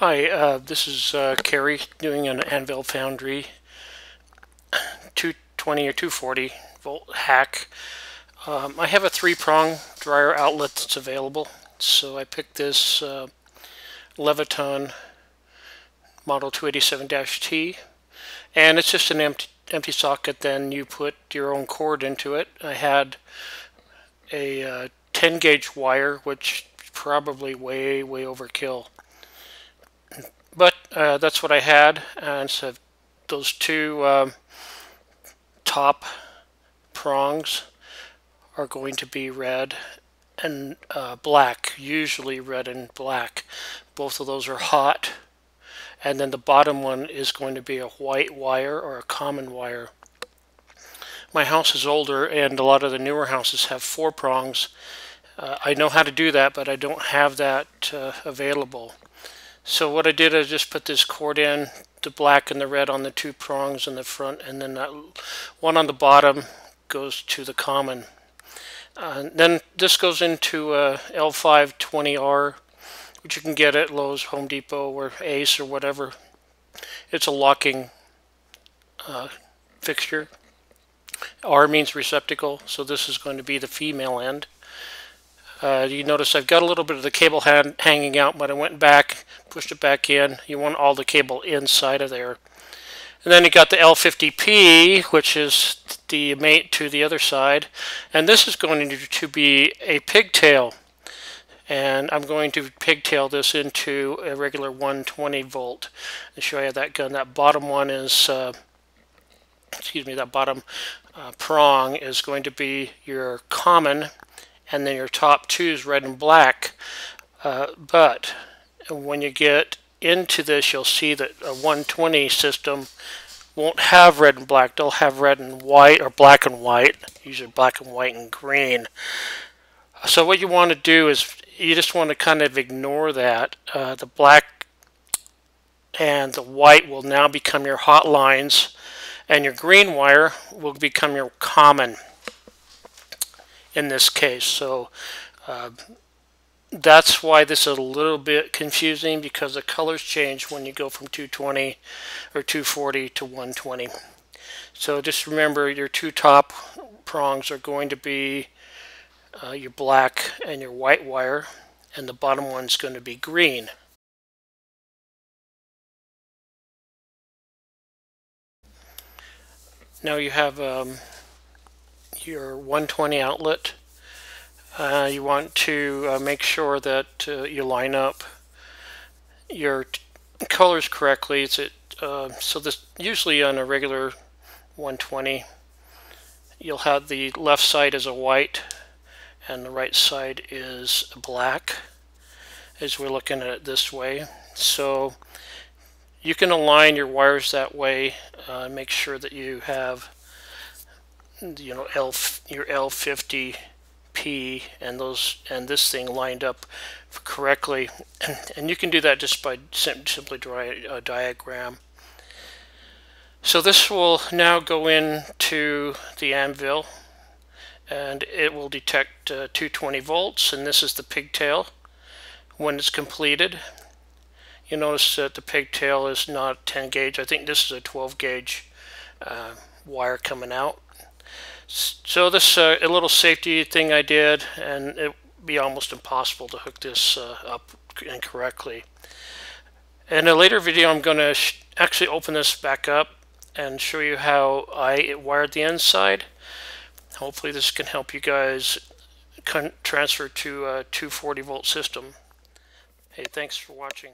Hi, uh, this is uh, Kerry doing an Anvil Foundry 220 or 240 volt hack. Um, I have a three prong dryer outlet that's available, so I picked this uh, Leviton Model 287-T, and it's just an empty, empty socket. Then you put your own cord into it. I had a uh, 10 gauge wire, which probably way, way overkill but uh, that's what I had and so those two um, top prongs are going to be red and uh, black usually red and black. Both of those are hot and then the bottom one is going to be a white wire or a common wire. My house is older and a lot of the newer houses have four prongs. Uh, I know how to do that but I don't have that uh, available so what I did is just put this cord in, the black and the red on the two prongs in the front, and then that one on the bottom goes to the common. Uh, then this goes into a L520R, which you can get at Lowe's, Home Depot, or Ace, or whatever. It's a locking uh, fixture. R means receptacle, so this is going to be the female end. Uh, you notice I've got a little bit of the cable hanging out, but I went back, pushed it back in. You want all the cable inside of there. And then you got the L50P, which is the mate to the other side. And this is going to be a pigtail. And I'm going to pigtail this into a regular 120 volt. To show you that gun. That bottom one is, uh, excuse me, that bottom uh, prong is going to be your common and then your top two is red and black. Uh, but when you get into this, you'll see that a 120 system won't have red and black. They'll have red and white or black and white, usually black and white and green. So what you want to do is you just want to kind of ignore that. Uh, the black and the white will now become your hot lines and your green wire will become your common in this case. So uh, that's why this is a little bit confusing because the colors change when you go from 220 or 240 to 120. So just remember your two top prongs are going to be uh, your black and your white wire and the bottom one's going to be green. Now you have um, your 120 outlet. Uh, you want to uh, make sure that uh, you line up your colors correctly. Uh, so this usually on a regular 120 you'll have the left side as a white and the right side is black as we're looking at it this way. So you can align your wires that way, uh, make sure that you have you know L your L50 P and those and this thing lined up correctly. And you can do that just by sim simply drawing a diagram. So this will now go into the anvil and it will detect uh, 220 volts and this is the pigtail when it's completed. You notice that the pigtail is not 10 gauge. I think this is a 12 gauge uh, wire coming out so this uh, a little safety thing I did, and it would be almost impossible to hook this uh, up incorrectly. In a later video, I'm going to actually open this back up and show you how I wired the inside. Hopefully this can help you guys transfer to a 240 volt system. Hey, thanks for watching.